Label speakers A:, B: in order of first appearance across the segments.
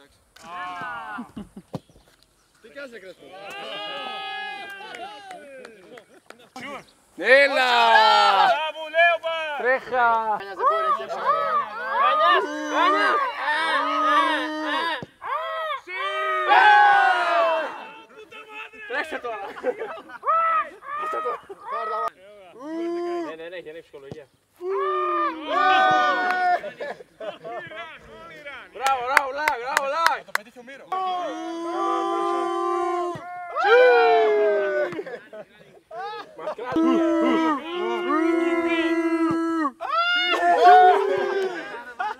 A: εντάξει.
B: Τι κάνεις ρε
C: Έλα! Τρέχα! Τρέξε τώρα! Ναι, ναι, ναι, ψυχολογία. Casimiro.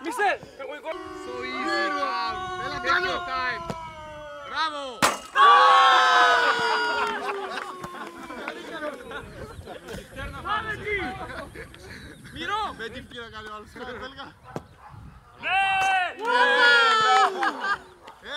C: Mister, Vedi il
D: tiro che
B: aveva lo scarpelga! Yeah!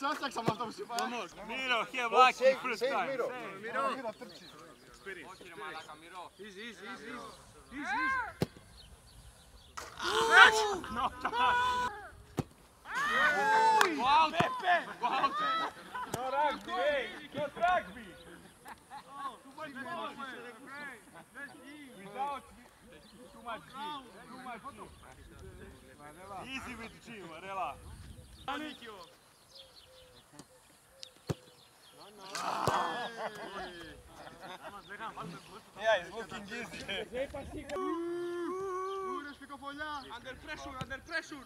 B: sasak sam možda usipa.
A: Miro, he lucky first time.
B: Miro,
A: Miro,
B: Miro trči. Spiri, spiri. Easy, easy, easy, easy. Easy, easy.
A: No, Wow, Pepe! Wow, No rugby, ej! Not rugby! Too much noise! Without too much G. Too much G. Easy with G, Marela. Thank you. yeah, he's looking easy. Under pressure, under pressure.